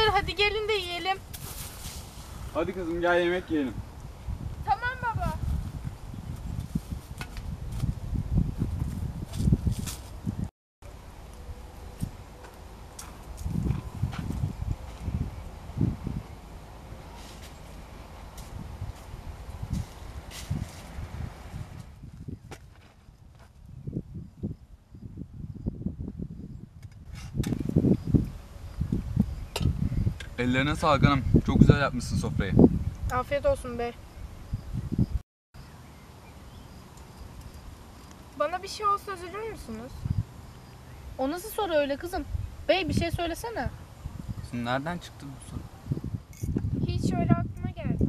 hadi gelin de yiyelim. Hadi kızım gel yemek yiyelim. Tamam baba. Ellerine sağlık hanım. Çok güzel yapmışsın sofrayı. Afiyet olsun bey. Bana bir şey olsa üzülür müsünüz? O nasıl soru öyle kızım? Bey bir şey söylesene. Kızım nereden çıktı bu soru? Hiç öyle aklıma geldi.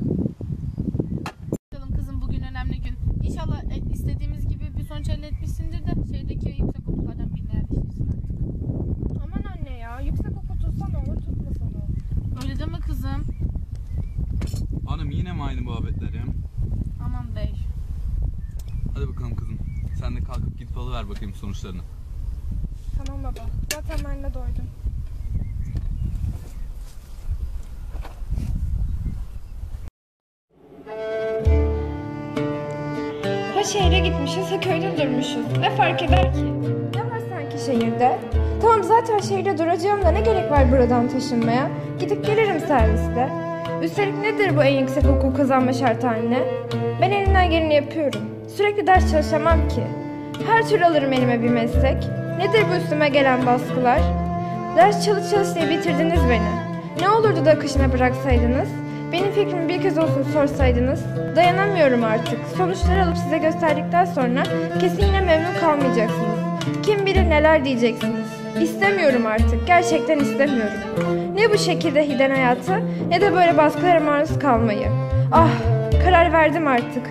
Bakalım kızım bugün önemli gün. İnşallah e, istediğimiz gibi bir sonuç elde etmişsindir de şeydeki yüksek okullardan birine yerleşirsin artık. Aman anne ya yüksek okul tutsa ne olur tutmasa ne olur. Öyle kızım. Hanım yine mi aynı muhabbetler ya? Aman bey. Hadi bakalım kızım. Sen de kalkıp gidip alıver bakayım sonuçlarını. Tamam baba. Zaten ben de doydum. Ha şehre gitmişiz köyde durmuşuz. Ne fark eder ki? Ne var sanki şehirde? Tamam zaten şehirde duracağım da ne gerek var buradan taşınmaya? Gidip gelirim serviste. Üstelik nedir bu en yüksek okul kazanma şartı anne? Ben elimden geleni yapıyorum. Sürekli ders çalışamam ki. Her türlü alırım elime bir meslek. Nedir bu üstüme gelen baskılar? Ders çalış çalış diye bitirdiniz beni. Ne olurdu da akışına bıraksaydınız? Benim fikrimi bir kez olsun sorsaydınız. Dayanamıyorum artık. Sonuçları alıp size gösterdikten sonra kesin yine memnun kalmayacaksınız. Kim bilir neler diyeceksiniz. İstemiyorum artık. Gerçekten istemiyorum. Ne bu şekilde hiden hayatı ne de böyle baskılara maruz kalmayı. Ah karar verdim artık.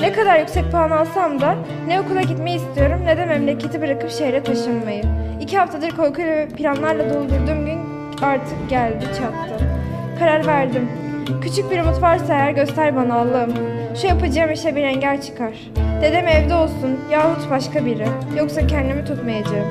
Ne kadar yüksek puan alsam da ne okula gitmeyi istiyorum ne de memleketi bırakıp şehre taşınmayı. İki haftadır korkuyla ve planlarla doldurduğum gün artık geldi çattı. Karar verdim. Küçük bir umut varsa eğer göster bana Allah'ım. Şu yapacağım işe bir engel çıkar. Dedem evde olsun yahut başka biri. Yoksa kendimi tutmayacağım.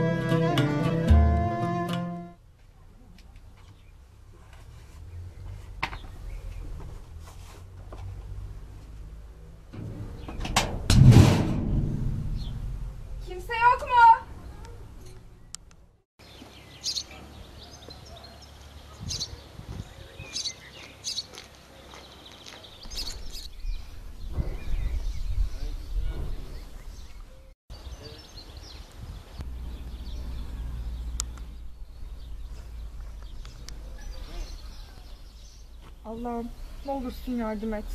Allah'ım ne olursun yardım et.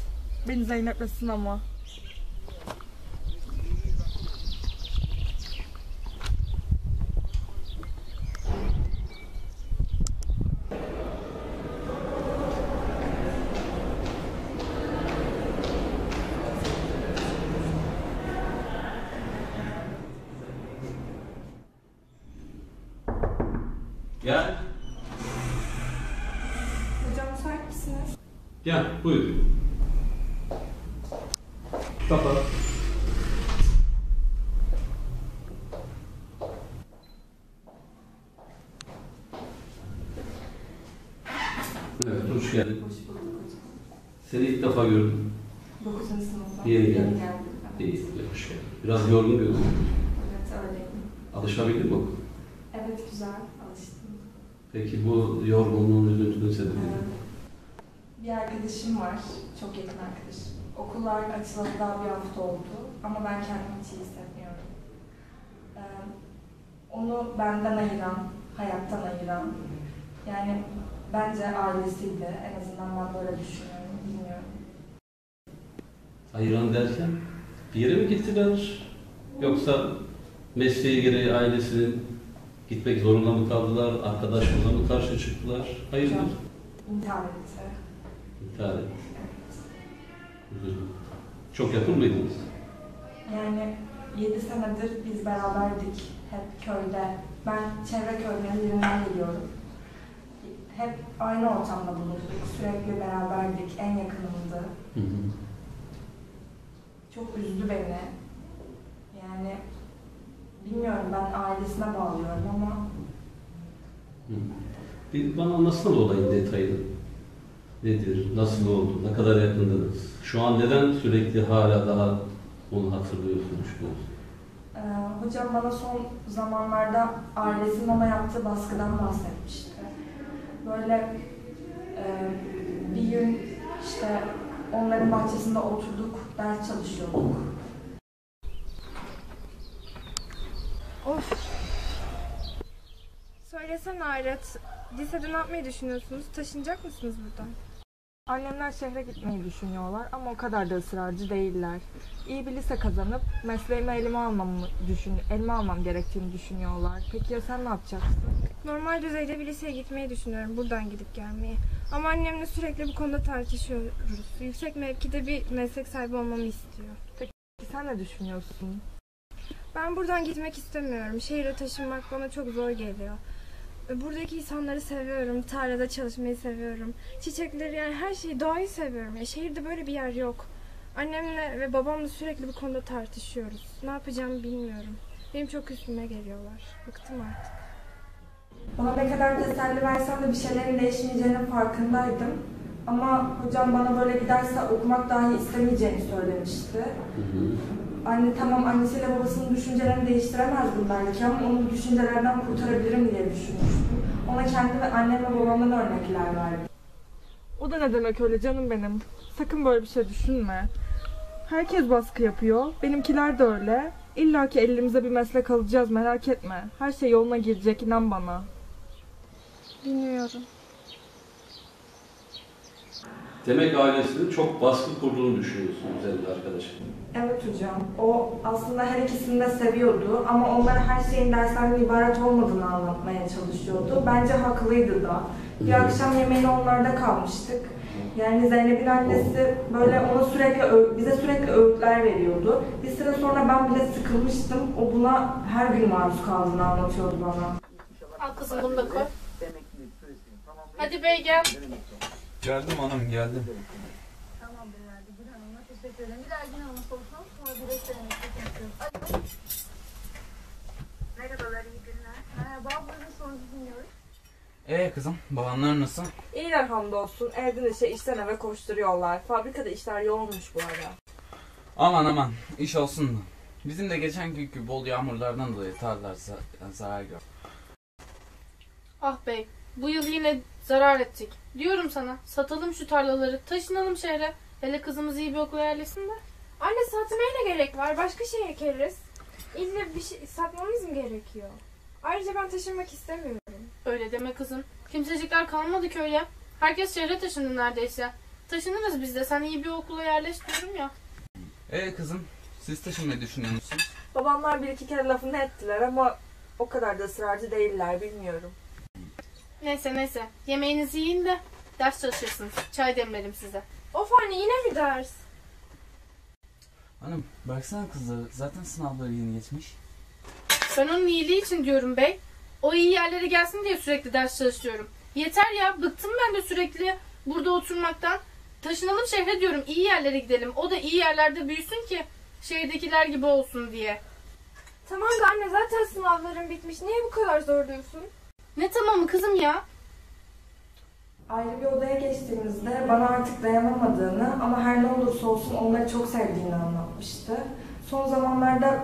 Beni Zeynep'lesin ama. Gel. Hocam müsait misiniz? Gel buyur. Kapat. Evet, hoş geldin. Seni ilk defa gördüm. 9. sınıfta. Yeni geldin. geldim. İyi, hoş geldin. Biraz yorgun gördüm. Evet öyleyim. Alışabildin mi? Evet güzel alıştım. Peki bu yorgunluğun, üzüntünün sebebi ne? Bir arkadaşım var. Çok yakın arkadaşım. Okullar açılalı daha bir hafta oldu. Ama ben kendimi hiç iyi hissetmiyorum. Ee, Onu benden ayıran, hayattan ayıran. Yani bence ailesiydi. En azından ben böyle düşünüyorum. Bilmiyorum. Hayran derken bir yere mi gittiler? Yoksa mesleği gereği ailesinin gitmek zorunda mı kaldılar? Arkadaşlarına mı karşı çıktılar? Hayırdır? İntihar etti. İntihar etti. Üzüldüm. Çok yakın mıydınız? Yani 7 senedir biz beraberdik hep köyde. Ben çevre köylerin birinden geliyorum. Hep aynı ortamda bulunduk. Sürekli beraberdik. En yakınımdı. Hı hı. Çok üzdü beni. Yani bilmiyorum ben ailesine bağlıyorum ama Hı. Bir bana anlatsana olayın detayını. Nedir, nasıl oldu, ne kadar yakındınız? Şu an neden sürekli hala daha onu hatırlıyorsun, düşünüyorsun? Ee, hocam bana son zamanlarda ailesinin ona yaptığı baskıdan bahsetmişti. Böyle e, bir gün işte onların bahçesinde oturduk, ders çalışıyorduk. Of. Söylesene Aret. Lisede ne yapmayı düşünüyorsunuz? Taşınacak mısınız buradan? Annemler şehre gitmeyi düşünüyorlar ama o kadar da ısrarcı değiller. İyi bir lise kazanıp mesleğimi elime almamı düşün, elime almam gerektiğini düşünüyorlar. Peki ya sen ne yapacaksın? Normal düzeyde bir liseye gitmeyi düşünüyorum. Buradan gidip gelmeyi. Ama annemle sürekli bu konuda tartışıyoruz. Yüksek mevkide bir meslek sahibi olmamı istiyor. Peki sen ne düşünüyorsun? Ben buradan gitmek istemiyorum. Şehire taşınmak bana çok zor geliyor. Buradaki insanları seviyorum. Tarlada çalışmayı seviyorum. Çiçekleri yani her şeyi doğayı seviyorum. Ya şehirde böyle bir yer yok. Annemle ve babamla sürekli bu konuda tartışıyoruz. Ne yapacağımı bilmiyorum. Benim çok üstüme geliyorlar. Bıktım artık. Bana ne kadar teselli versem de bir şeylerin değişmeyeceğinin farkındaydım. Ama hocam bana böyle giderse okumak dahi istemeyeceğini söylemişti. Hı hı. Anne tamam annesiyle babasının düşüncelerini değiştiremezdim belki ama onu düşüncelerden kurtarabilirim diye düşünmüştüm. Ona kendi ve annem ve babamdan örnekler verdim. O da ne demek öyle canım benim? Sakın böyle bir şey düşünme. Herkes baskı yapıyor. Benimkiler de öyle. İlla ki elimize bir meslek alacağız merak etme. Her şey yoluna girecek inan bana. Bilmiyorum. Demek ailesinin çok baskı kurduğunu düşünüyorsun üzerinde arkadaşım. Evet hocam. O aslında her ikisini de seviyordu ama onlara her şeyin derslerden ibaret olmadığını anlatmaya çalışıyordu. Bence haklıydı da. Bir akşam yemeğini onlarda kalmıştık. Yani Zeynep'in annesi böyle ona sürekli bize sürekli öğütler veriyordu. Bir süre sonra ben bile sıkılmıştım. O buna her gün maruz kaldığını anlatıyordu bana. Al kızım bunu da koy. Hadi bey gel. Geldim hanım geldim. Tamamdır verdi. Gül Hanım'a teşekkür ederim. Bir daha Gül Hanım'a sorsanız sonra direkt denemekte konuşuyoruz. Alo. Merhabalar, iyi günler. Merhaba, buyurun sorunuzu dinliyoruz. Ee kızım babanlar nasıl? İyiler hamdolsun. Evden işe, işten eve koşturuyorlar. Fabrikada işler yoğunmuş bu ara. Aman aman iş olsun da. Bizim de geçen günkü bol yağmurlardan dolayı tarlalar za- zarar gördü. Ah bey, bu yıl yine zarar ettik. Diyorum sana, satalım şu tarlaları, taşınalım şehre. Hele kızımız iyi bir okula yerleşsin de. Anne satmaya ne gerek var? Başka şey ekeriz. İlle bir şey satmamız mı gerekiyor? Ayrıca ben taşınmak istemiyorum. Öyle deme kızım. Kimsecikler kalmadı köyde. Herkes şehre taşındı neredeyse. Taşınırız biz de. Sen iyi bir okula yerleş diyorum ya. Ee kızım siz taşınmayı düşünüyor musunuz? Babamlar bir iki kere lafını ettiler ama o kadar da ısrarcı değiller bilmiyorum. Neyse neyse. Yemeğinizi yiyin de ders çalışırsınız. Çay demlerim size. Of anne yine mi ders? Hanım baksana kızlar zaten sınavları yeni geçmiş. Ben onun iyiliği için diyorum bey. O iyi yerlere gelsin diye sürekli ders çalışıyorum. Yeter ya. Bıktım ben de sürekli burada oturmaktan. Taşınalım şehre diyorum. iyi yerlere gidelim. O da iyi yerlerde büyüsün ki şehirdekiler gibi olsun diye. Tamam da anne zaten sınavların bitmiş. Niye bu kadar zorluyorsun? Ne tamamı kızım ya? Ayrı bir odaya geçtiğimizde bana artık dayanamadığını ama her ne olursa olsun onları çok sevdiğini anlatmıştı. Son zamanlarda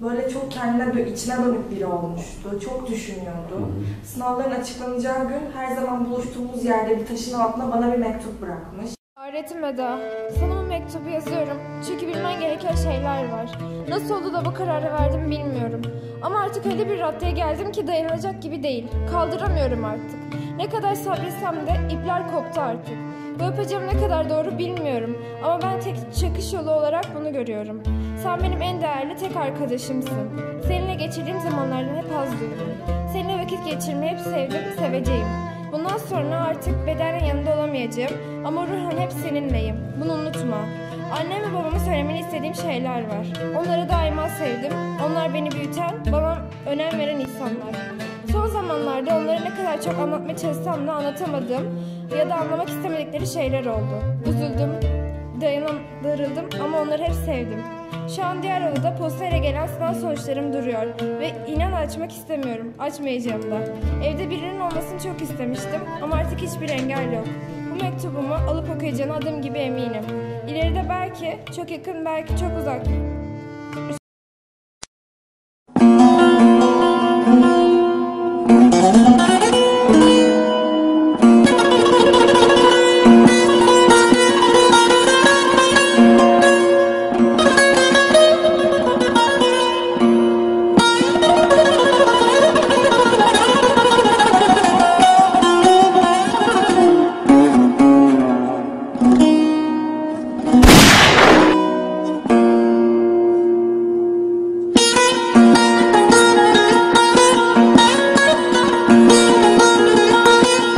böyle çok kendine içine dönük biri olmuştu. Çok düşünüyordu. Sınavların açıklanacağı gün her zaman buluştuğumuz yerde bir taşın altına bana bir mektup bırakmış. Öğretim Eda. Sana bu mektubu yazıyorum. Çünkü bilmen gereken şeyler var. Nasıl oldu da bu kararı verdim bilmiyorum. Ama artık öyle bir raddeye geldim ki dayanılacak gibi değil. Kaldıramıyorum artık. Ne kadar sabretsem de ipler koptu artık. Bu yapacağım ne kadar doğru bilmiyorum. Ama ben tek çıkış yolu olarak bunu görüyorum. Sen benim en değerli tek arkadaşımsın. Seninle geçirdiğim zamanlardan hep haz duydum. Seninle vakit geçirmeyi hep sevdim, seveceğim. Bundan sonra artık bedenen yanında olamayacağım ama ruhen hep seninleyim. Bunu unutma. Annem ve babama söylemeni istediğim şeyler var. Onları daima sevdim. Onlar beni büyüten, bana önem veren insanlar. Son zamanlarda onlara ne kadar çok anlatmaya çalışsam da anlatamadığım ya da anlamak istemedikleri şeyler oldu. Üzüldüm, dayanam, darıldım ama onları hep sevdim. Şu an diğer odada postayla gelen sınav sonuçlarım duruyor ve inan açmak istemiyorum. Açmayacağım da. Evde birinin olmasını çok istemiştim ama artık hiçbir engel yok. Bu mektubumu alıp okuyacağına adım gibi eminim. İleride belki, çok yakın belki çok uzak